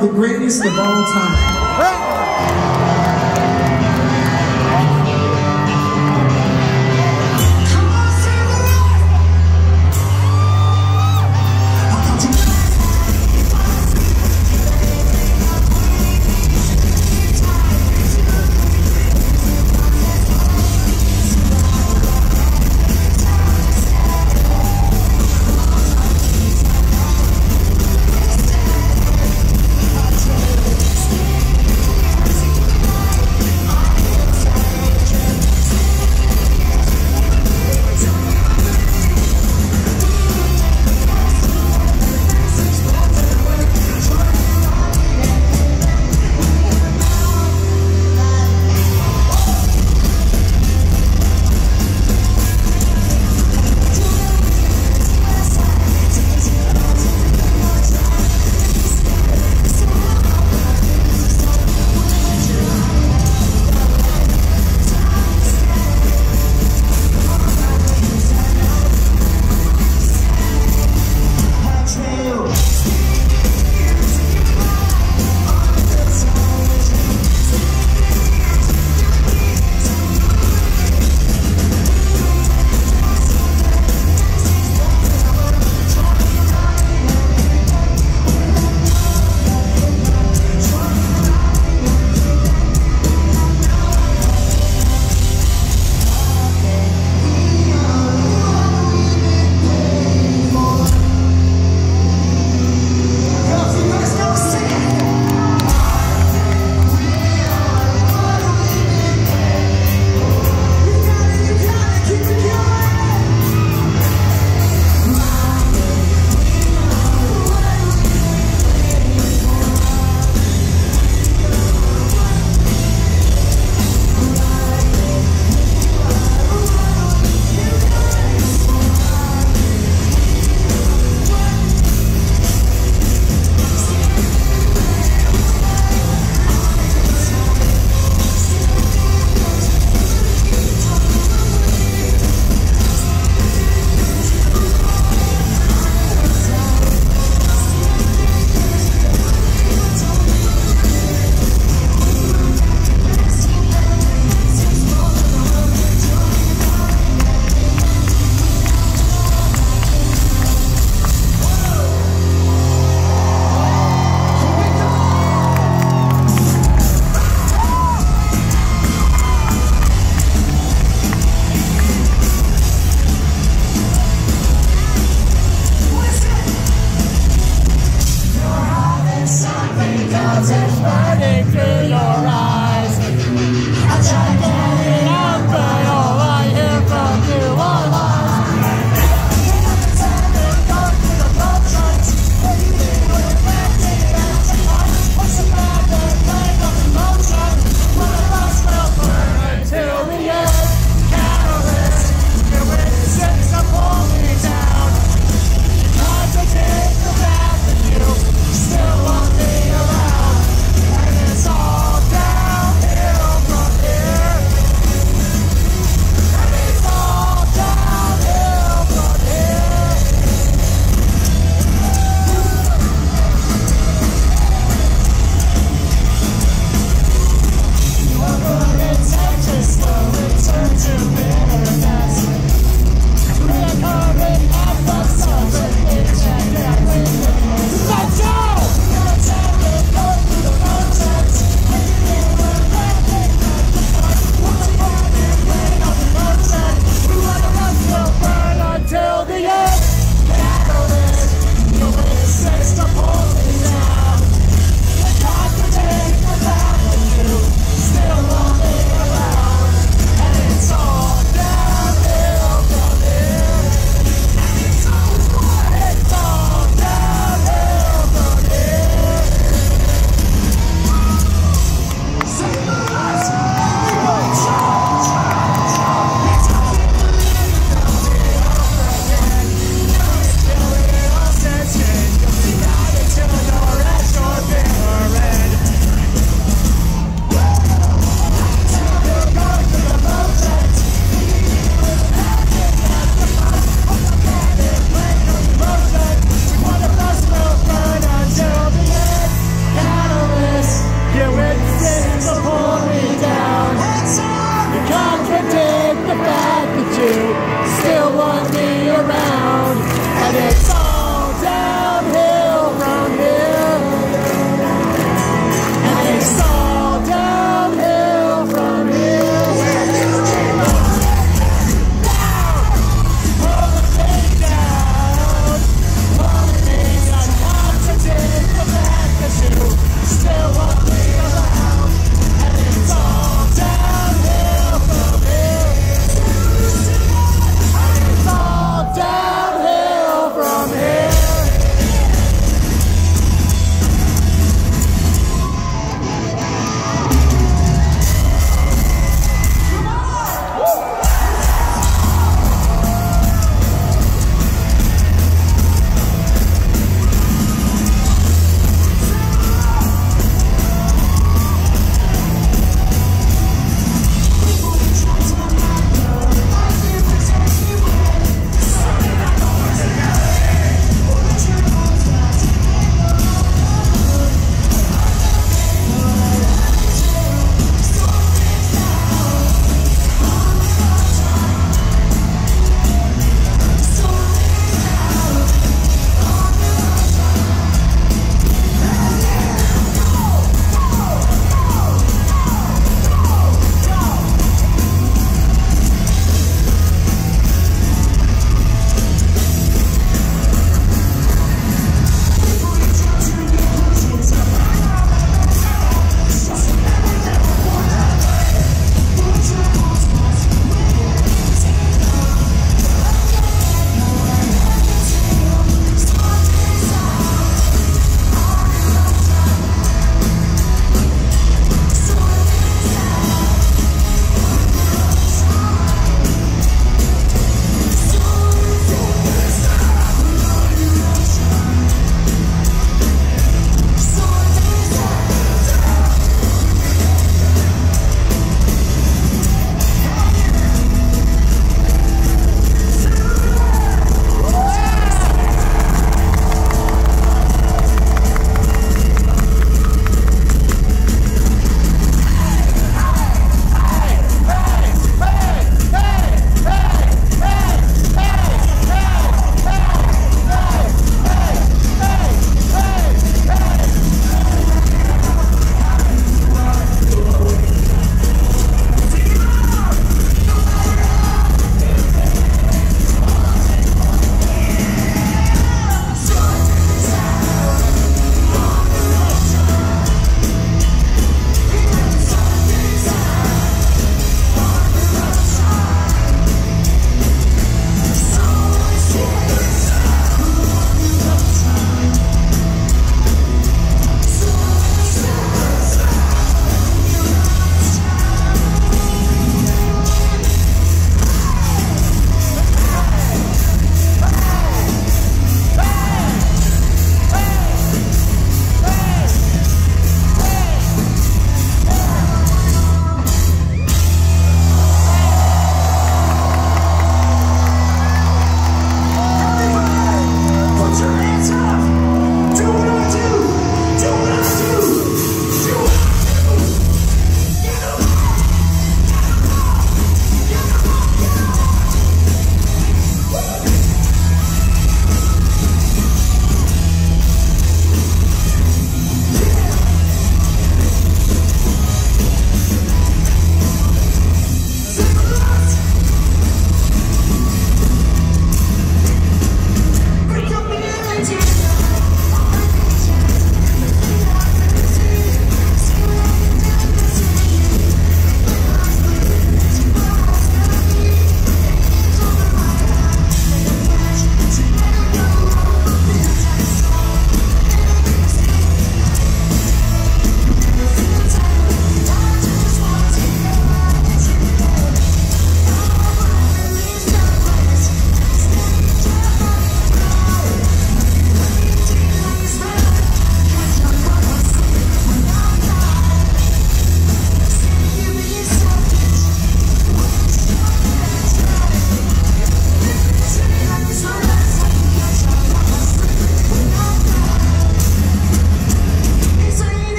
"The Greatest of All Time."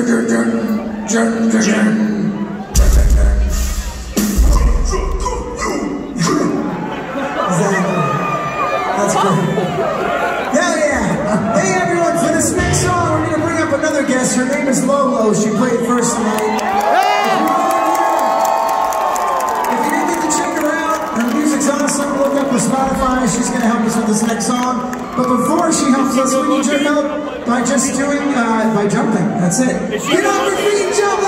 That's great. Yeah, yeah. Hey everyone, for this next song, we're gonna bring up another guest. Her name is Lolo. She played first tonight. If you didn't get to check her out, her music's awesome. Look up her Spotify. She's gonna help us with this next song. But before she helps us, we need your help by just doing, uh, by jumping. That's it. Get off your feet and jump.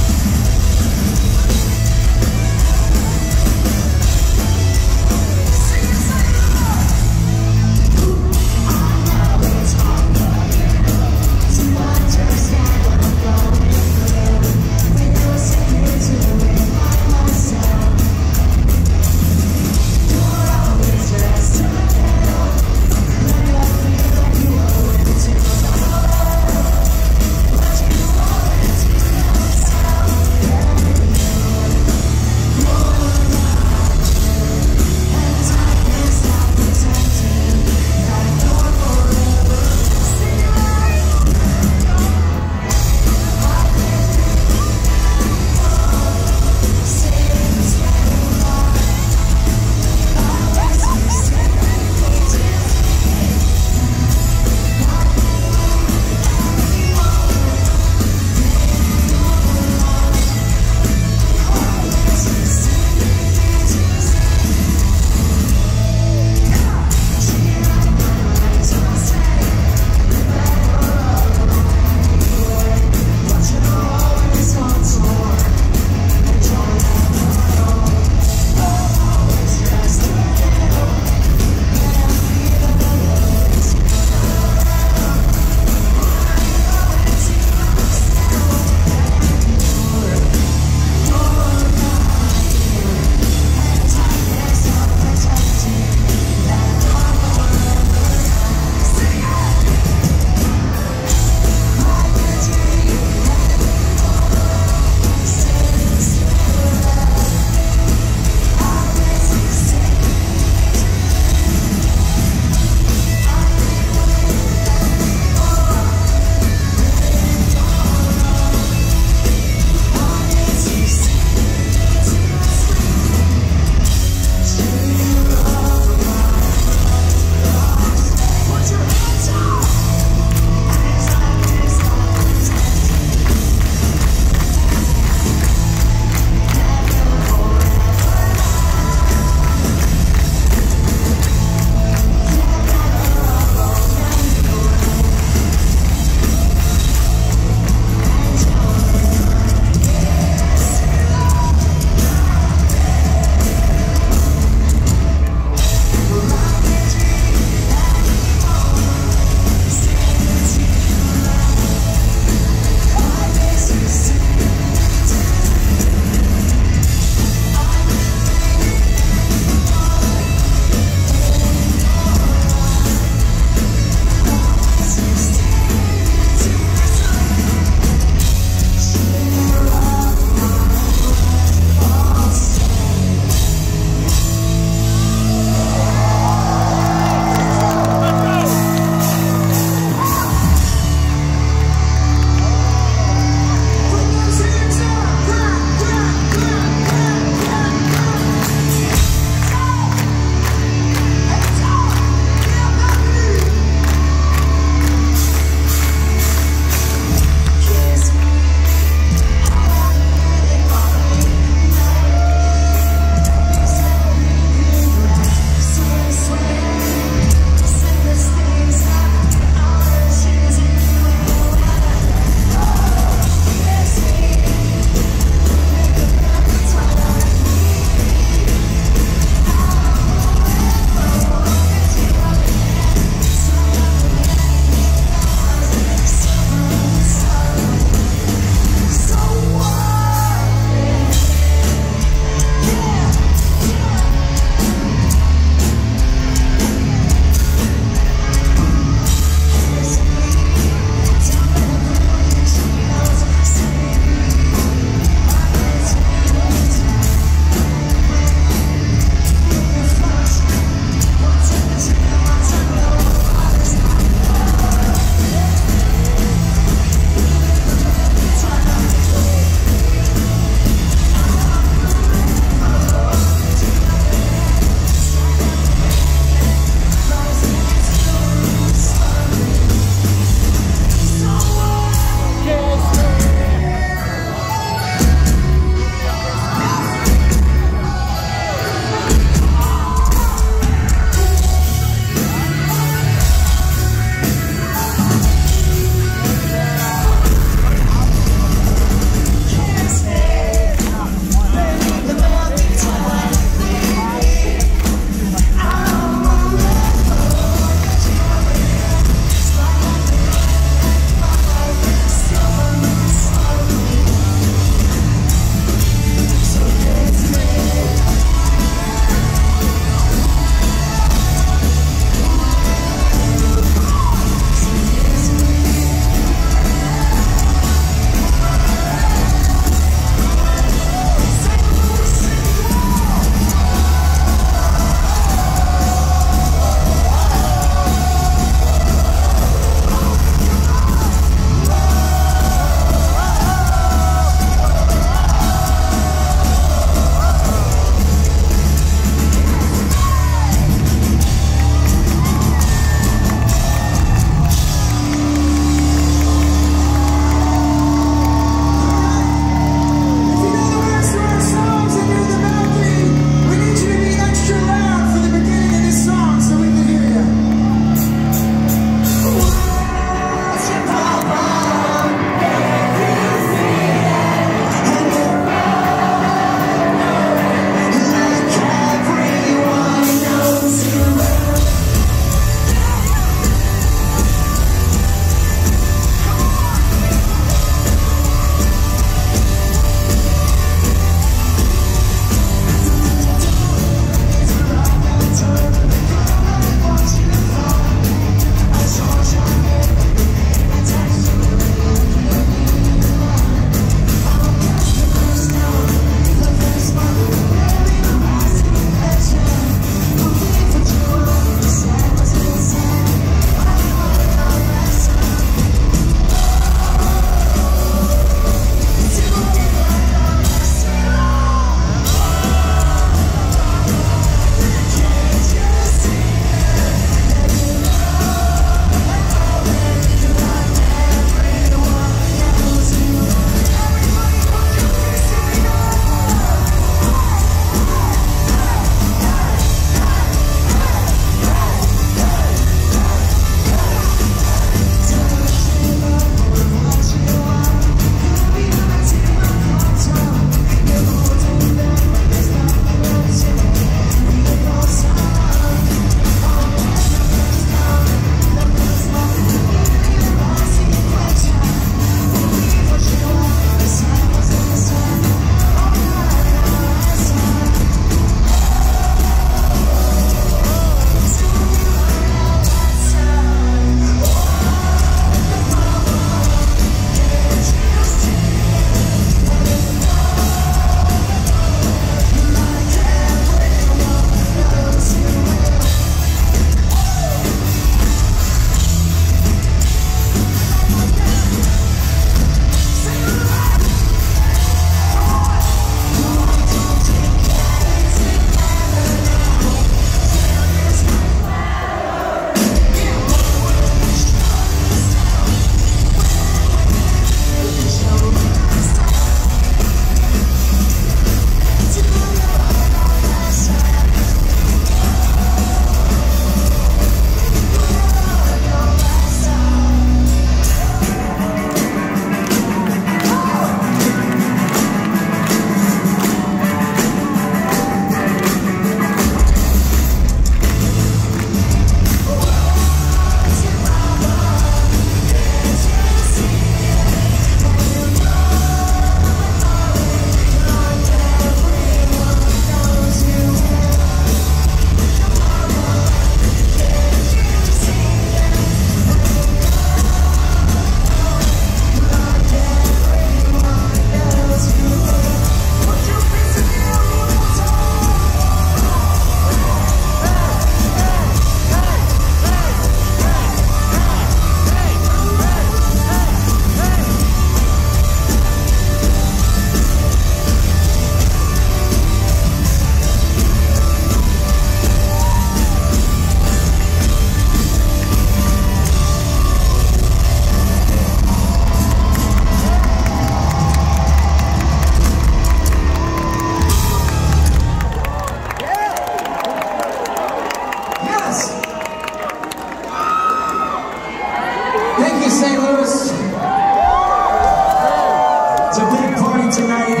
Tonight.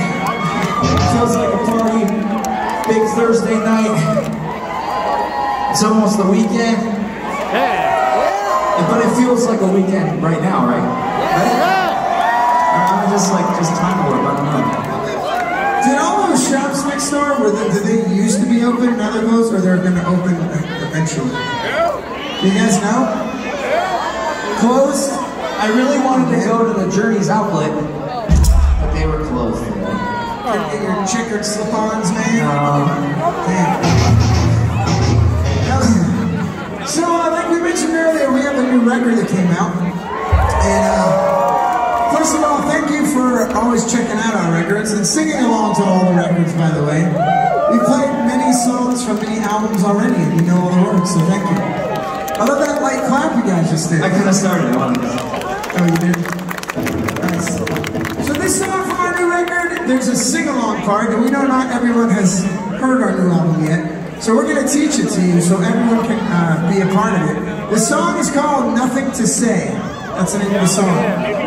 Feels like a party. Big Thursday night. It's almost the weekend. Yeah. But it feels like a weekend right now, right? Right? I'm just like, just time warp, I don't know. Did all those shops next door, were they, did they used to be open, now they're closed, or they're gonna open eventually? Do you guys know? Closed? I really wanted to go to the Journeys outlet, Get your checkered slip-ons, man? Damn. So, uh, like we mentioned earlier, we have a new record that came out. And, uh, first of all, thank you for always checking out our records and singing along to all the records, by the way. We played many songs from many albums already, and you know all the words, so thank you. I love that light clap you guys just did. I could have started. I wanted to go. Oh, you did? There's a sing-along part, and we know not everyone has heard our new album yet. So we're going to teach it to you so everyone can uh, be a part of it. The song is called Nothing to Say. That's the name of the song.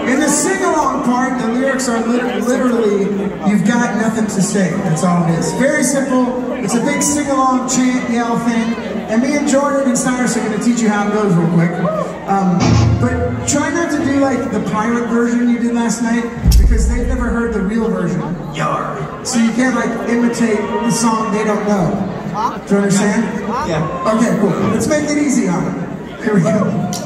In the sing-along part, the lyrics are lit- literally, you've got nothing to say. That's all it is. Very simple. It's a big sing-along chant, yell thing. And me and Jordan and Cyrus are going to teach you how it goes real quick. Um, but try not to do like the pirate version you did last night because they've never heard the real version. Yar. So you can't like imitate the song they don't know. Do you understand? Yeah. Okay, cool. Let's make it easy on them. Here we go.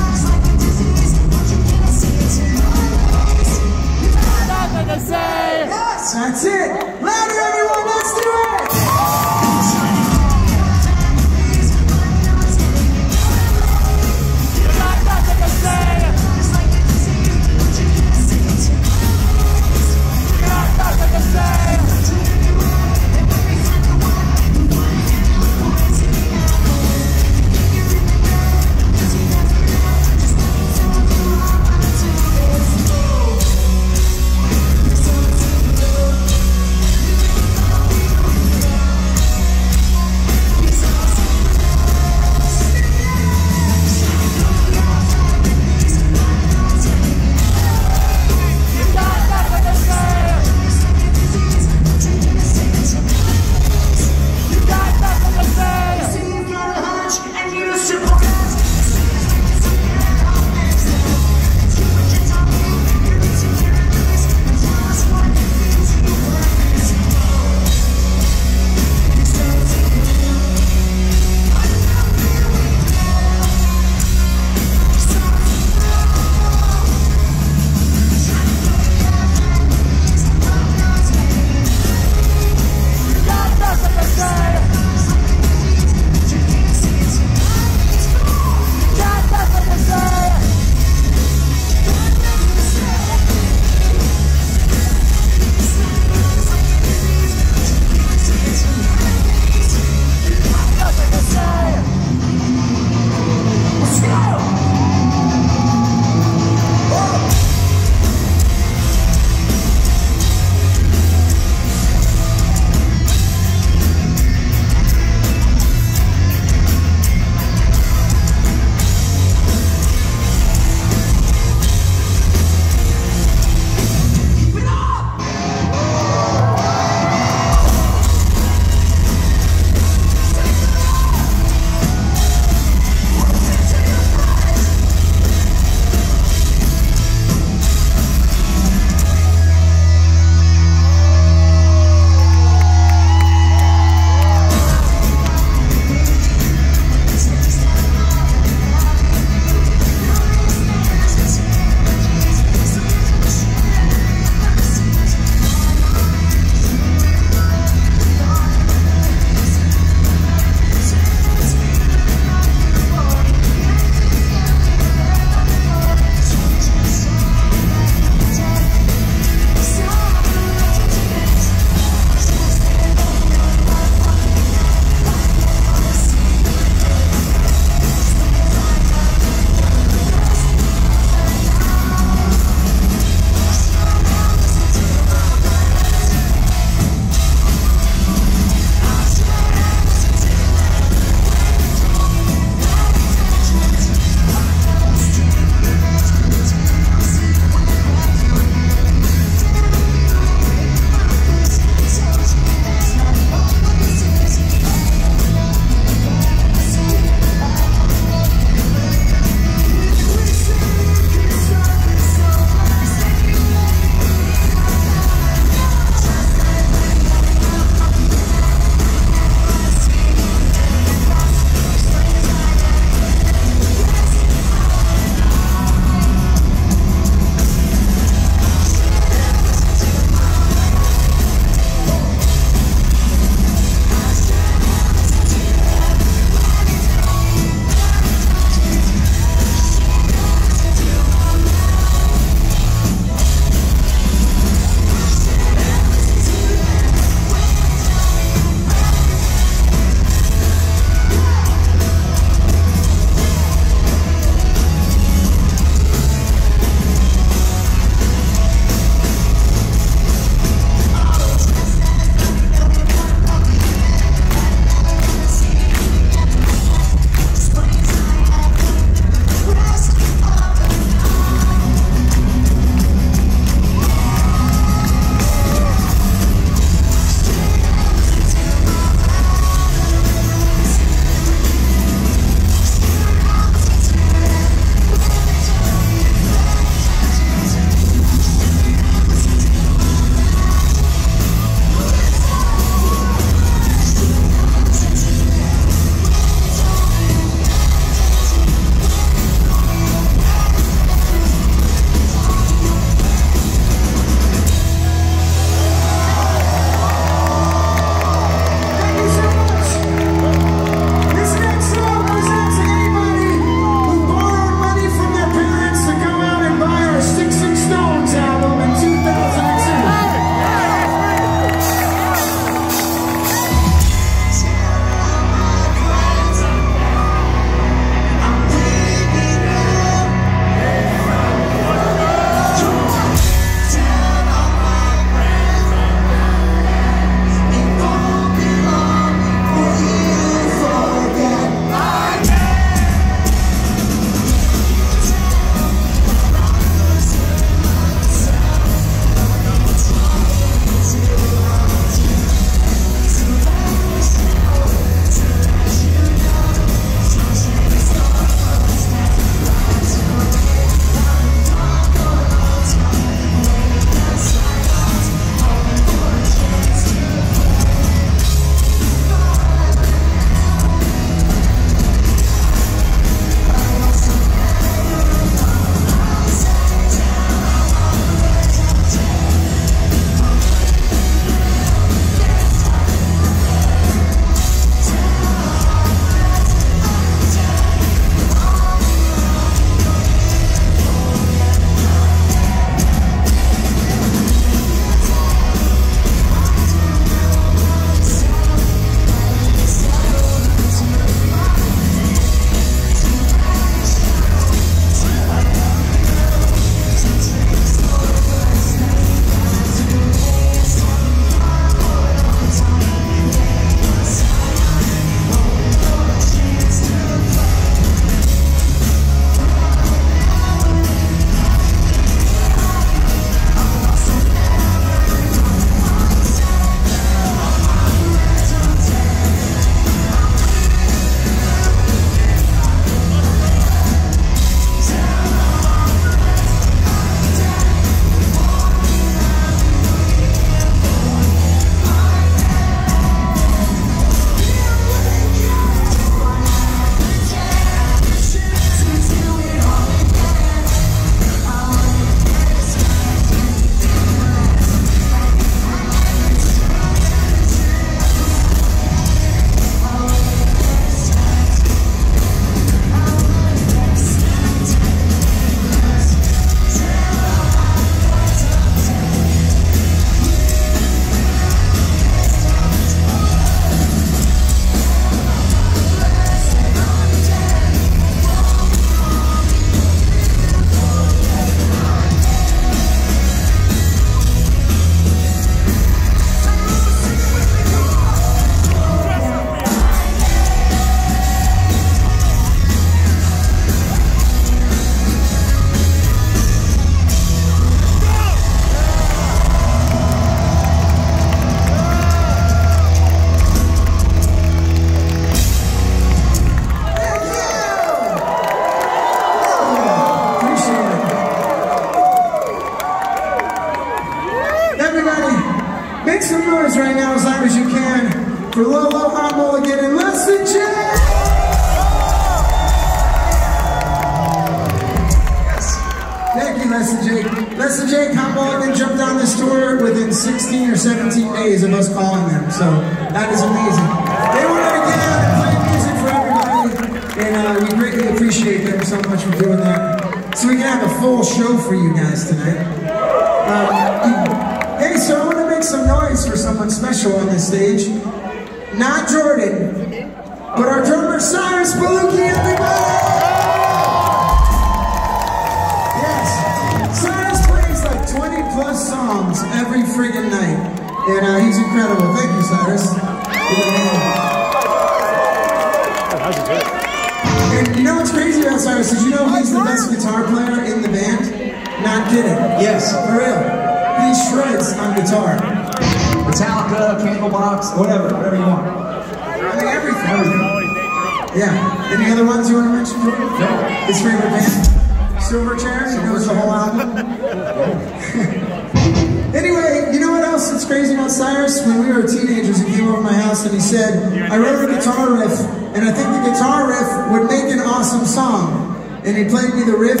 song. And he played me the riff,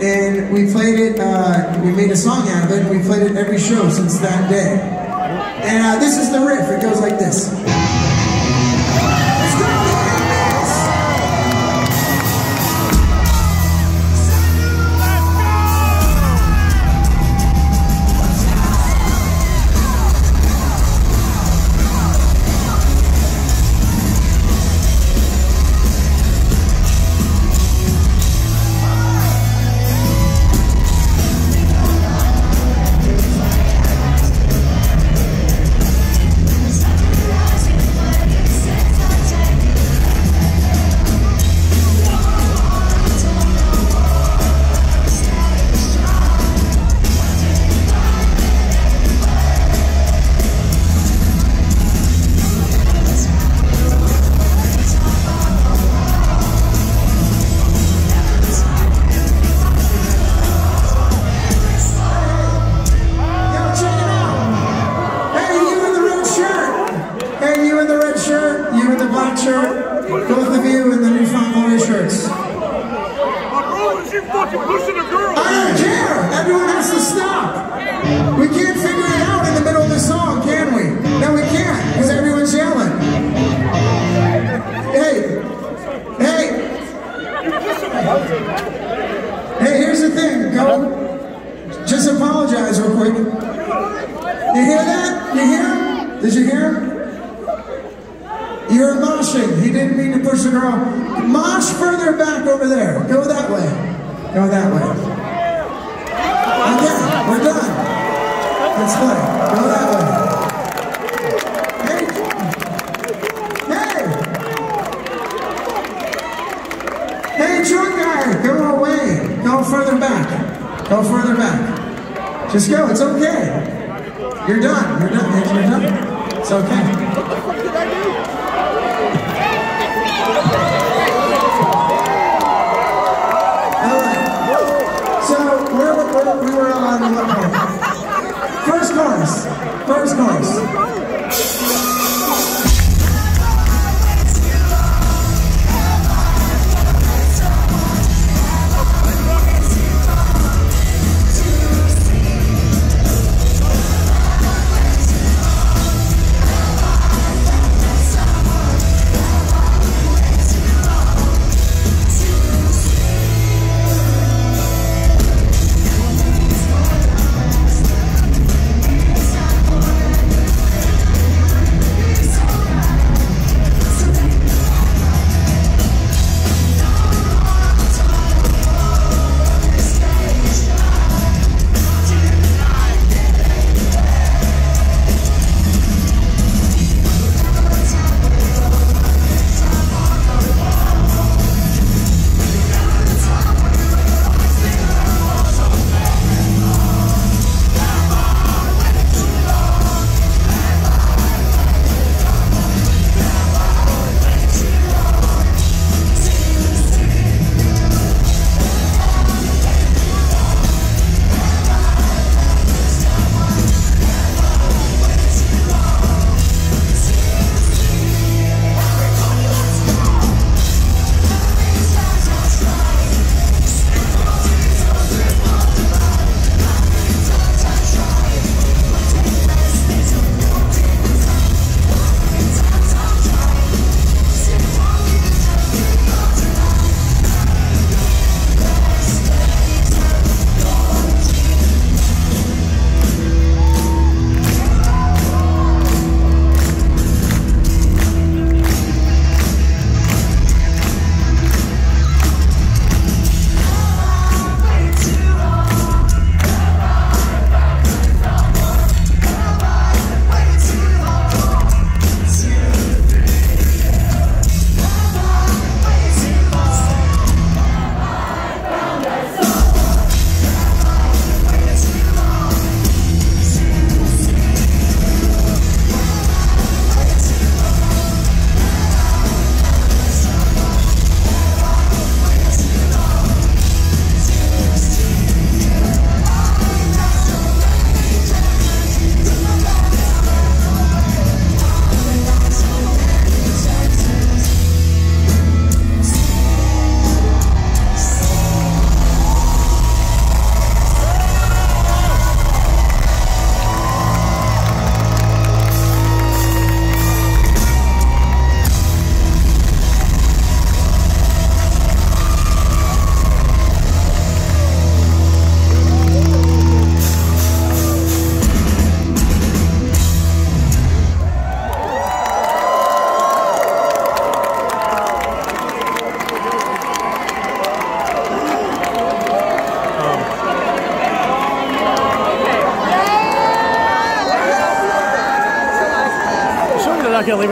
and we played it, uh, we made a song out of it, and we played it every show since that day. And uh, this is the riff, it goes like this. First course.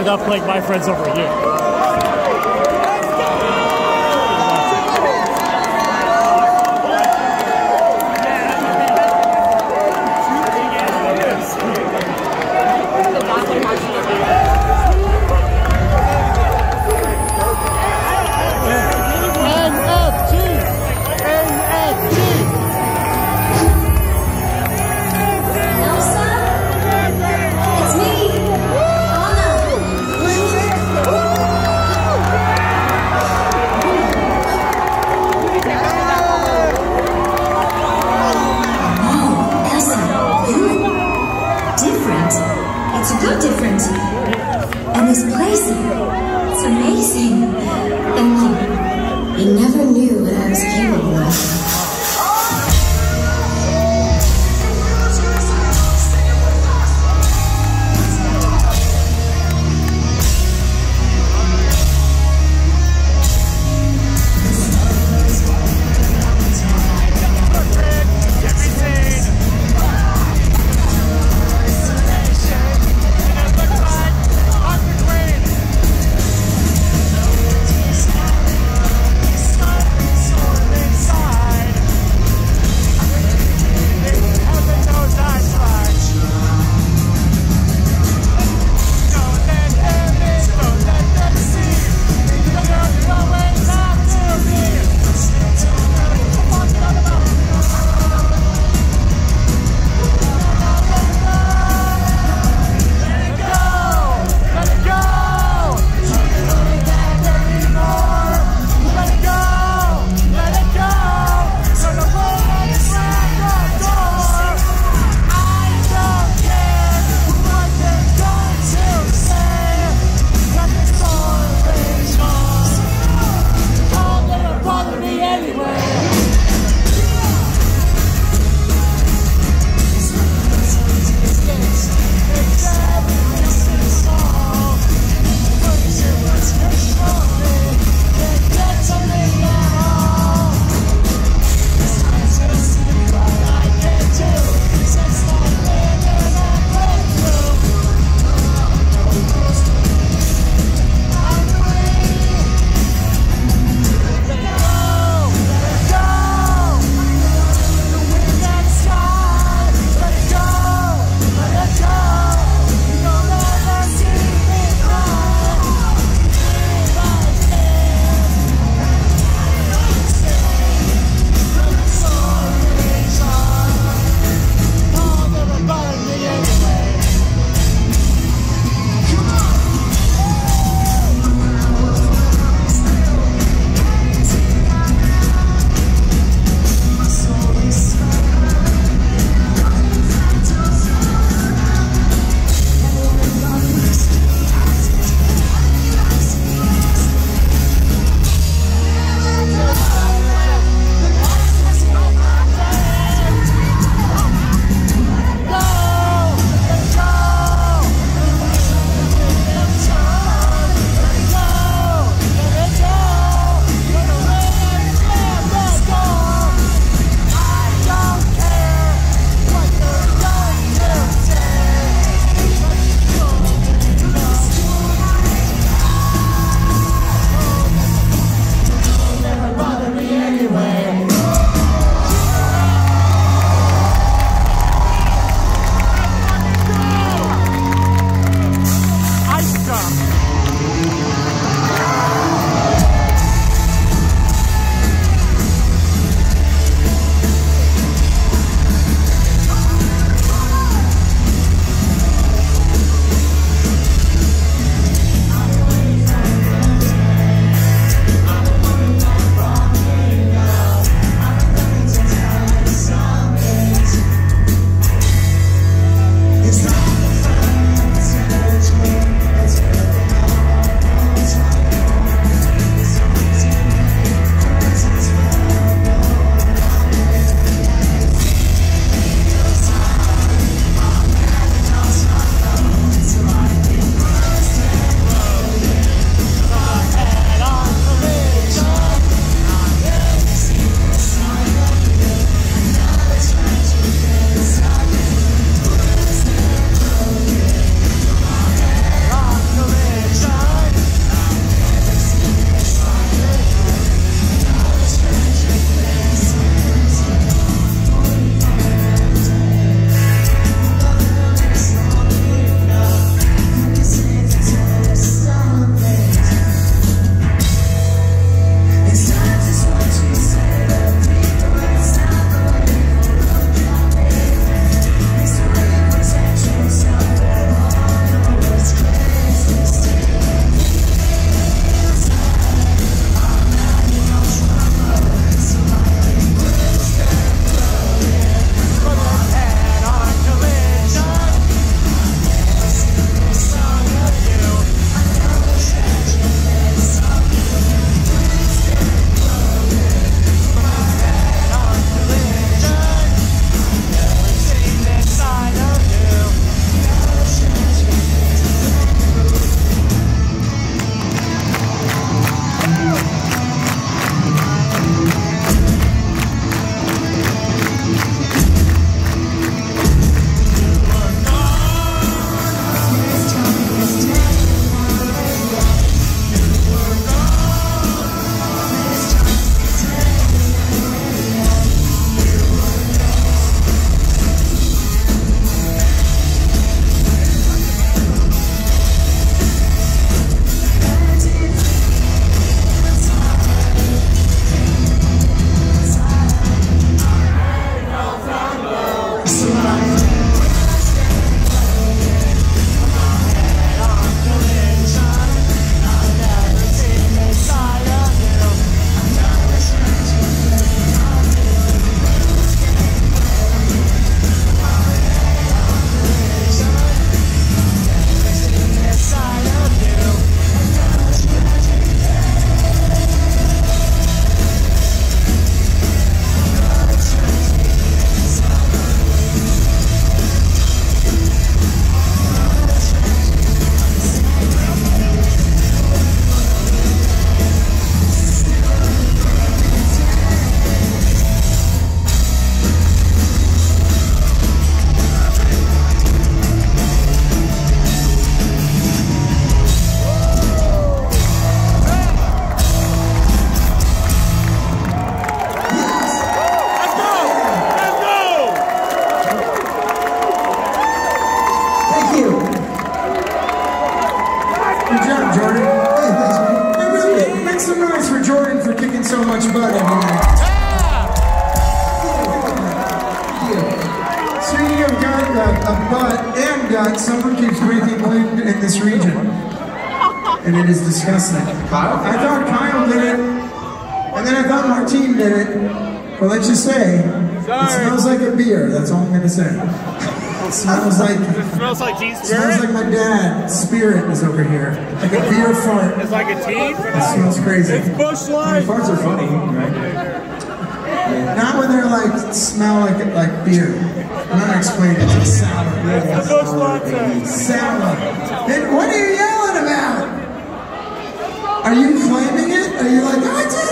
Without playing my friends over here. Smells like Smells like teen smells like my dad. Spirit is over here, like a beer fart. It's like a teen. It smells crazy. It's bush life. Farts are funny, right? Not when they're like smell like like beer. I'm not gonna explain it. It's like sour. Bush latte. Sour. And what are you yelling about? Are you claiming it? Are you like I did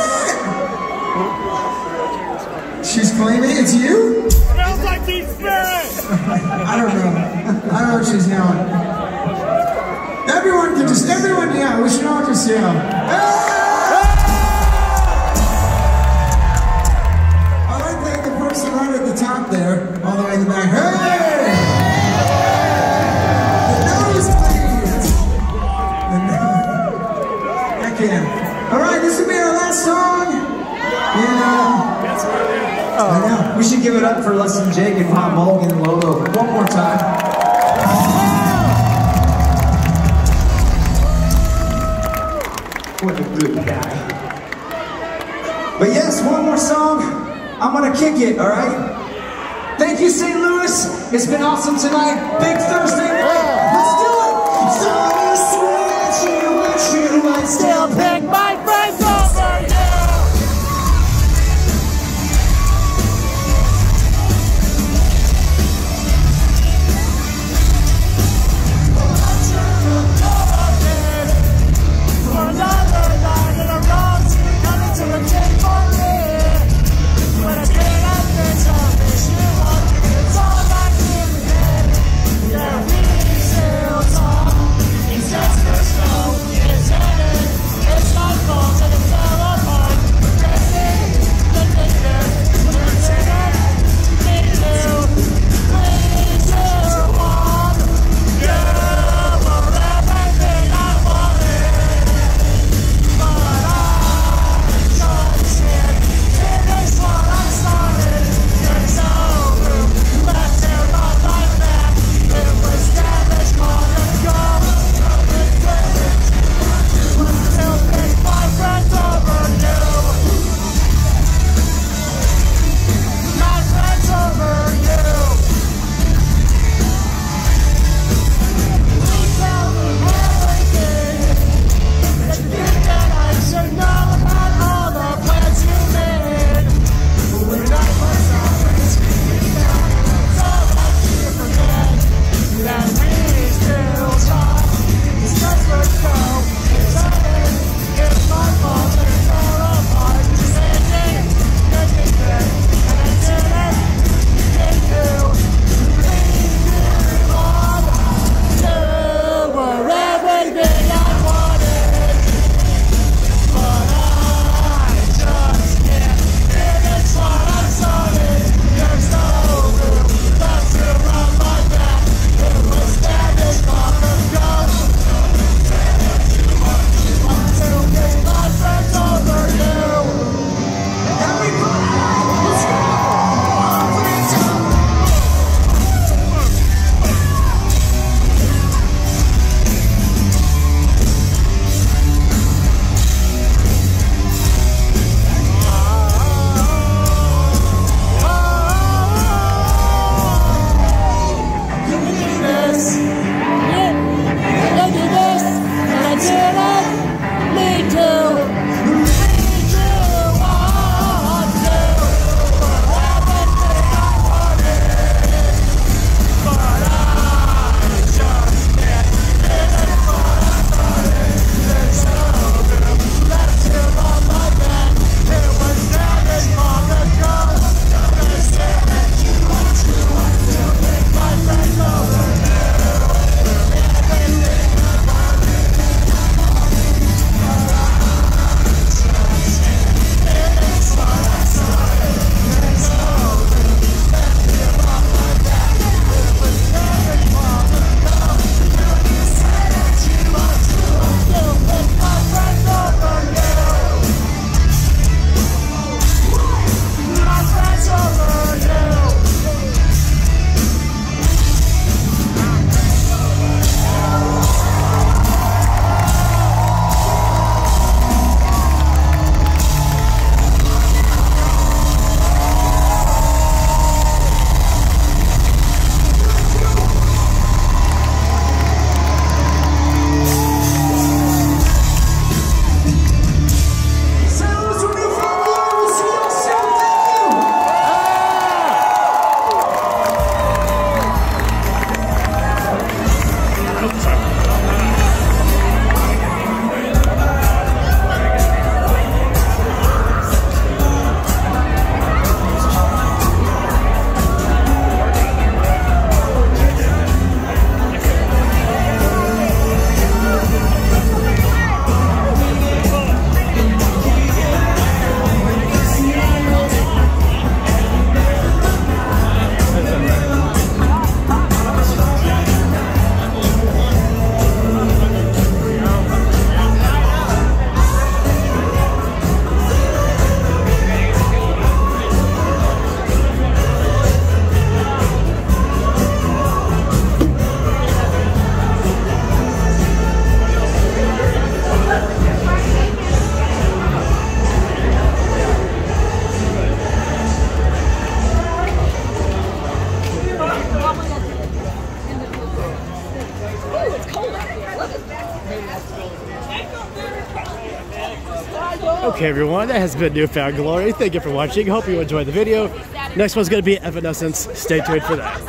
it? She's claiming it's you? It Smells like teen spirit. I don't know. I don't know what she's yelling. Everyone can just everyone yell. We should all just yell. I like that the person right at the top there, all the way in the back. Hey! We should give it up for Less Than Jake and Pop Mulligan and Lolo one more time. What a good guy. But yes, one more song. I'm gonna kick it, alright? Thank you, St. Louis. It's been awesome tonight. Big Thursday night. Let's do it! So I swear to you, I still pick my Okay, everyone, that has been New Found Glory. Thank you for watching. Hope you enjoyed the video. Next one's going to be Evanescence. Stay tuned for that.